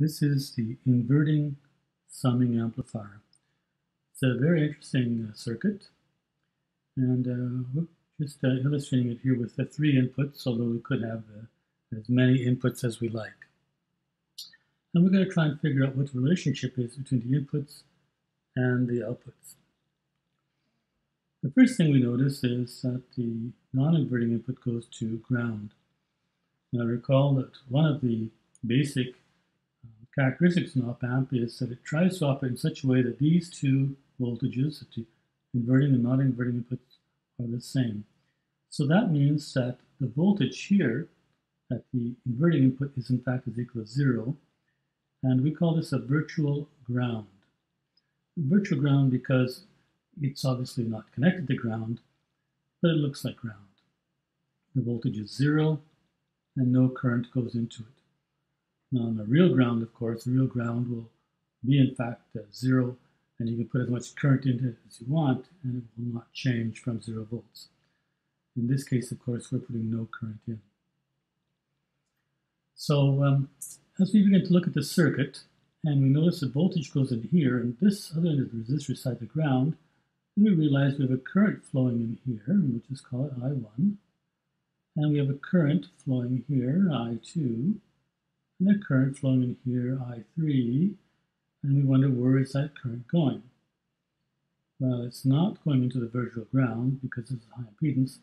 This is the inverting summing amplifier. It's a very interesting uh, circuit, and uh, just uh, illustrating it here with the three inputs, although we could have uh, as many inputs as we like. And we're going to try and figure out what the relationship is between the inputs and the outputs. The first thing we notice is that the non-inverting input goes to ground. Now recall that one of the basic characteristics of an op-amp is that it tries to operate in such a way that these two voltages, the inverting and non-inverting inputs, are the same. So that means that the voltage here at the inverting input is in fact is equal to zero, and we call this a virtual ground. Virtual ground because it's obviously not connected to ground, but it looks like ground. The voltage is zero, and no current goes into it. Now on the real ground, of course, the real ground will be in fact uh, zero, and you can put as much current into it as you want, and it will not change from zero volts. In this case, of course, we're putting no current in. So um, as we begin to look at the circuit, and we notice the voltage goes in here, and this other end of the resistor side the ground, then we realize we have a current flowing in here, and we'll just call it I1, and we have a current flowing here, I2, and a current flowing in here, I3, and we wonder where is that current going? Well, it's not going into the virtual ground because is high impedance.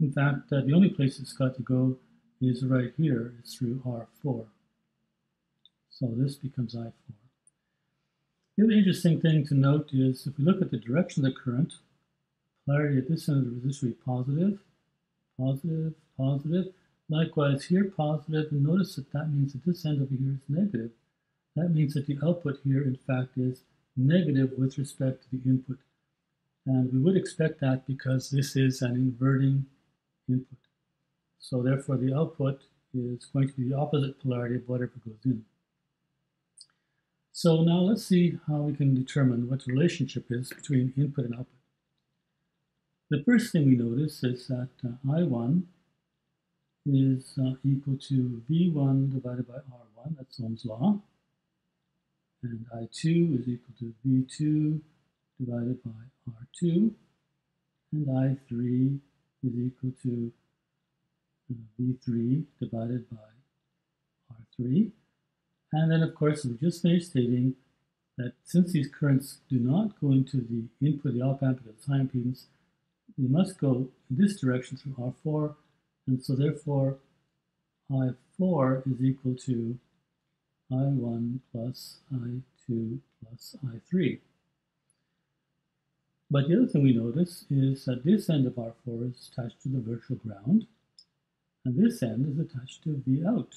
In fact, uh, the only place it's got to go is right here, it's through R4. So this becomes I4. The other interesting thing to note is if we look at the direction of the current, polarity at this end of the resistor will be positive, positive, positive, Likewise, here positive, and notice that that means that this end over here is negative. That means that the output here, in fact, is negative with respect to the input. And we would expect that because this is an inverting input. So therefore, the output is going to be the opposite polarity of whatever goes in. So now let's see how we can determine what the relationship is between input and output. The first thing we notice is that uh, I1 is uh, equal to V1 divided by R1, that's Ohm's law. And I2 is equal to V2 divided by R2. And I3 is equal to uh, V3 divided by R3. And then, of course, we just finished stating that since these currents do not go into the input of the op-amp because it's high impedance, they must go in this direction through R4 and so therefore, I4 is equal to I1 plus I2 plus I3. But the other thing we notice is that this end of R4 is attached to the virtual ground, and this end is attached to V out.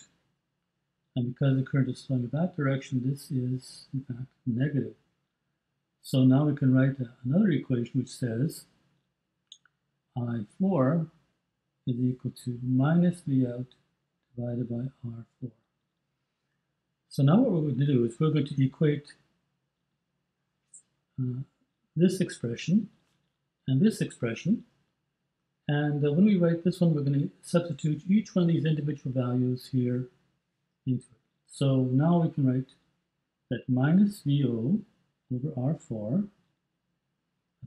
And because the current is flowing in that direction, this is, in fact, negative. So now we can write another equation which says I4 is equal to minus V out divided by R4. So now what we're going to do is we're going to equate uh, this expression and this expression. And uh, when we write this one, we're going to substitute each one of these individual values here into it. So now we can write that minus VO over R4,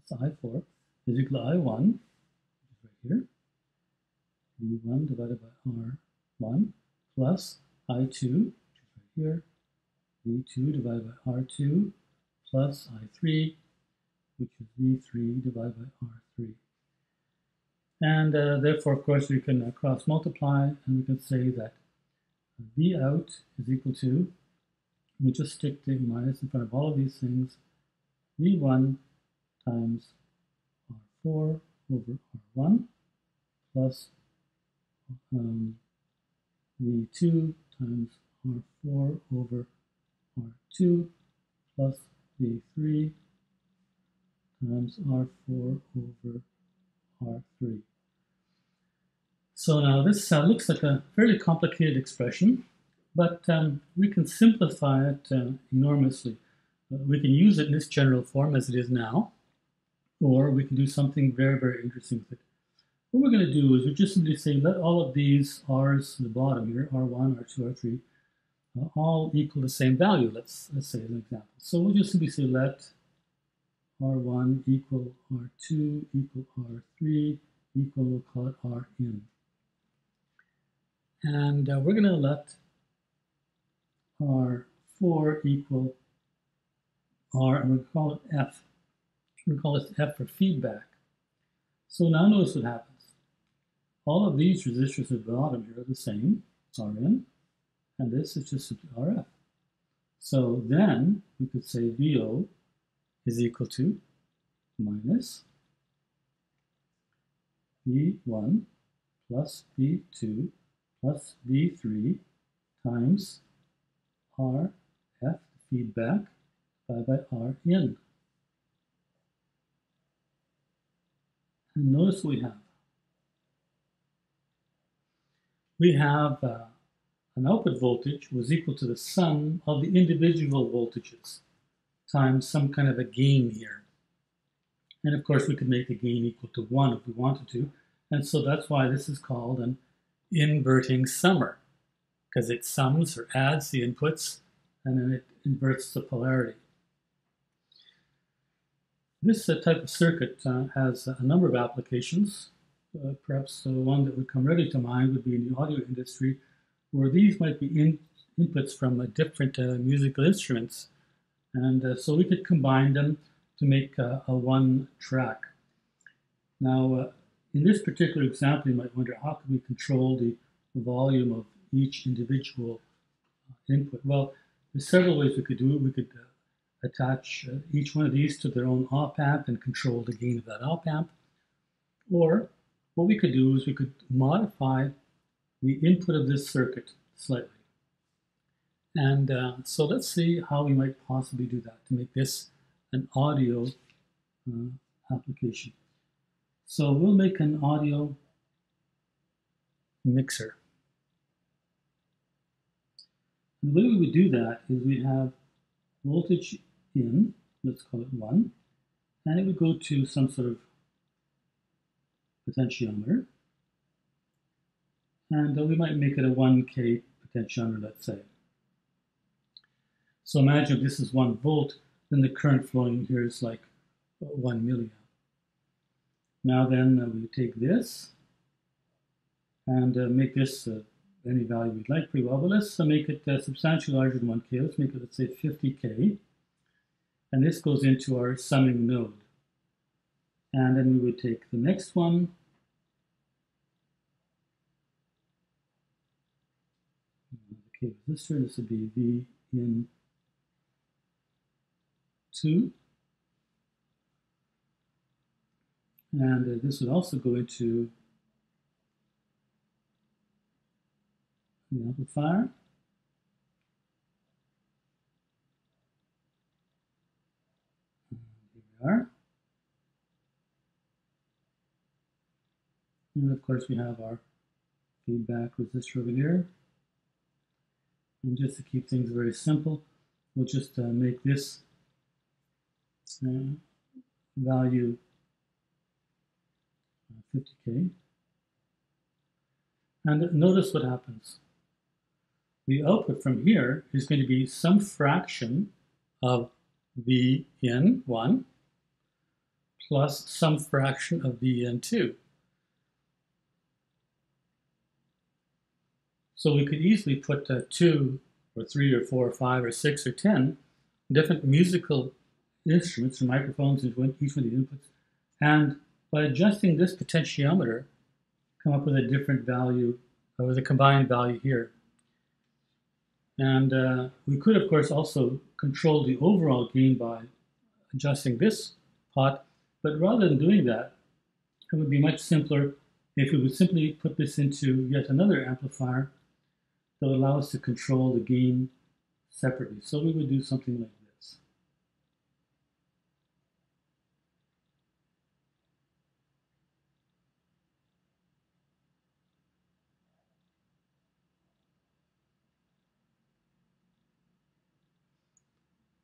that's I4, is equal to I1, which is right here, V1 divided by R1 plus I2, which is right here, V2 divided by R2 plus I3, which is V3 divided by R3. And uh, therefore, of course, we can uh, cross multiply and we can say that V out is equal to, we just stick the minus in front of all of these things, V1 times R4 over R1 plus um, V2 times R4 over R2 plus V3 times R4 over R3. So now this uh, looks like a fairly complicated expression, but um, we can simplify it uh, enormously. Uh, we can use it in this general form as it is now, or we can do something very, very interesting with it. What we're going to do is we're just simply say let all of these r's in the bottom here, r1, r2, r3, uh, all equal the same value, let's, let's say as an example. So we'll just simply say let R1 equal R2 equal R3 equal, we'll call it R in. And uh, we're going to let R4 equal R, and we'll call it F. We'll call it F for feedback. So now notice what happens. All of these resistors at the bottom here are the same, Rn, and this is just RF. So then we could say VO is equal to minus V1 plus V2 plus V3 times RF feedback divided by R in. And notice we have. We have uh, an output voltage was equal to the sum of the individual voltages times some kind of a gain here. And of course, we could make the gain equal to 1 if we wanted to. And so that's why this is called an inverting summer, because it sums or adds the inputs and then it inverts the polarity. This uh, type of circuit uh, has a number of applications. Uh, perhaps the one that would come readily to mind would be in the audio industry, where these might be in, inputs from uh, different uh, musical instruments. And uh, so we could combine them to make a one track. Now, in this particular example, you might wonder, how can we control the volume of each individual input? Well, there's several ways we could do it. We could attach uh, each one of these to their own op amp and control the gain of that op amp. Or what we could do is we could modify the input of this circuit slightly. And uh, so let's see how we might possibly do that to make this an audio uh, application. So we'll make an audio mixer. And the way we would do that is we'd have voltage in, let's call it 1, and it would go to some sort of potentiometer. And uh, we might make it a 1K potentiometer, let's say. So imagine if this is 1 volt, then the current flowing here is like 1 milliamp. Now then, uh, we take this and uh, make this uh, any value we'd like pretty well, but let's uh, make it uh, substantially larger than 1K. Let's make it, let's say, 50K. And this goes into our summing node. And then we would take the next one. Okay, this would be V in 2. And uh, this would also go into the amplifier. are. And of course we have our feedback resistor over here. And just to keep things very simple, we'll just uh, make this uh, value 50k. And notice what happens. The output from here is going to be some fraction of V in 1 plus some fraction of V in 2. So we could easily put uh, 2 or 3 or 4 or 5 or 6 or 10 different musical instruments or microphones into each of the inputs. And by adjusting this potentiometer, come up with a different value, or with a combined value here. And uh, we could, of course, also control the overall gain by adjusting this pot but rather than doing that, it would be much simpler if we would simply put this into yet another amplifier that would allow us to control the gain separately. So we would do something like this.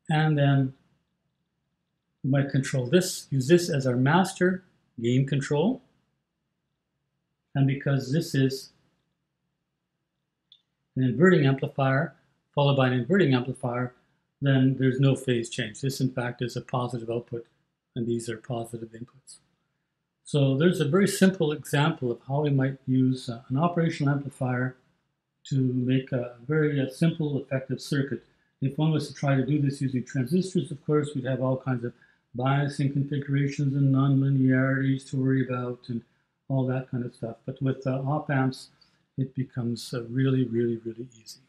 And then we might control this, use this as our master gain control. And because this is an inverting amplifier followed by an inverting amplifier, then there's no phase change. This, in fact, is a positive output, and these are positive inputs. So there's a very simple example of how we might use uh, an operational amplifier to make a very uh, simple, effective circuit. If one was to try to do this using transistors, of course, we'd have all kinds of biasing configurations and nonlinearities to worry about and all that kind of stuff. But with uh, op amps, it becomes uh, really, really, really easy.